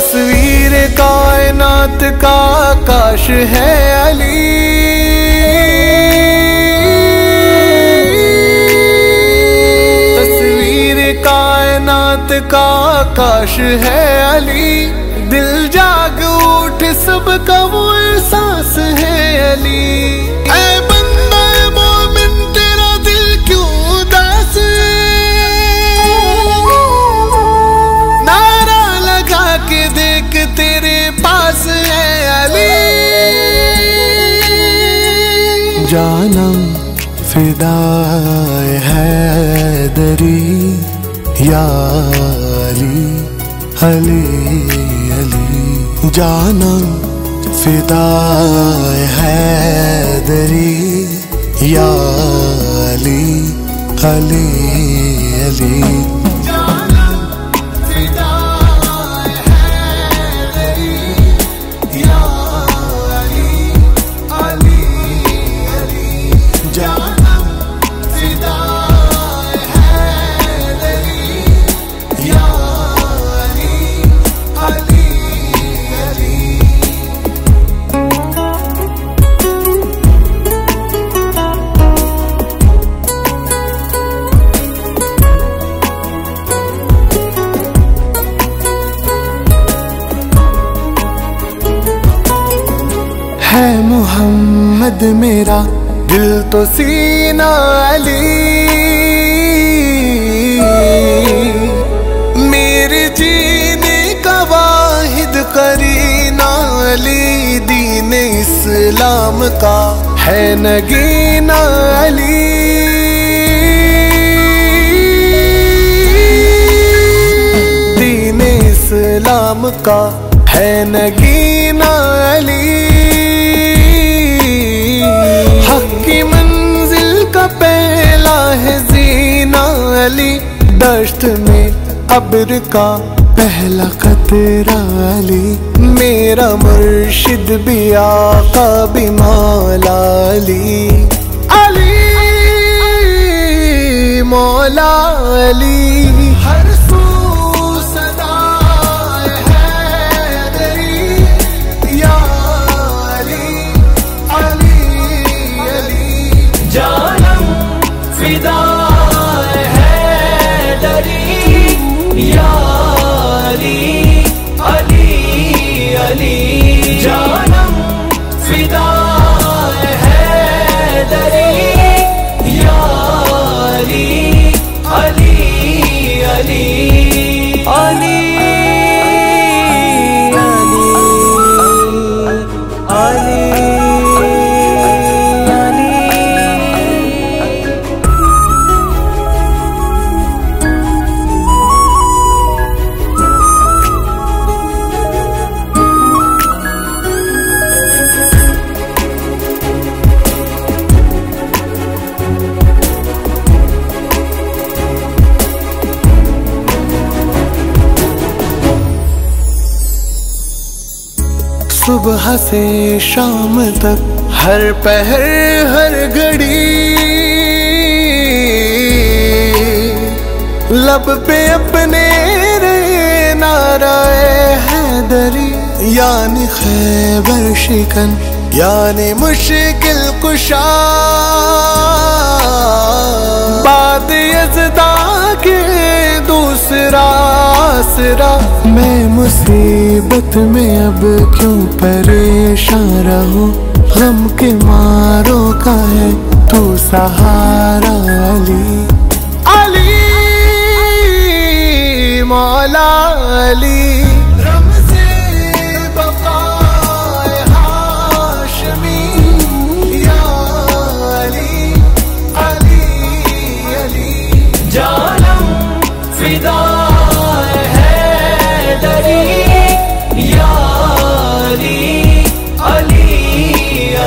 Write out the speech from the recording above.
तस्वीर कायनात का काश है अली। तस्वीर कायनात का काश है अली। दिल जाग उठ, सबका वो एहसास है अली। जानम फिदाए है दरी या अली अली जानम फिदाए है दरी या अली अली मोहम्मद मेरा दिल तो सीना अली। मेरे जीने का वाहिद करीना अली, दीन इस्लाम का है नगीना अली। इस्लाम का है नगीना अली। अली दश्त में अब्र का पहला खतरा अली। मेरा मुर्शिद भी आका भी माला अली। अली Hare सुबह से शाम तक हर पहर, हर घड़ी। लब पे अपने रे नाराए हैदरी। यानी खैबर शिकन, यानी मुश्किल कुशा। बाद यजदा के दूसरा आसरा, मैं मुसीबत में अब क्यों परेशान रहूँ? हम के मारों का है तू सहारा, अली। अली, मौला अली।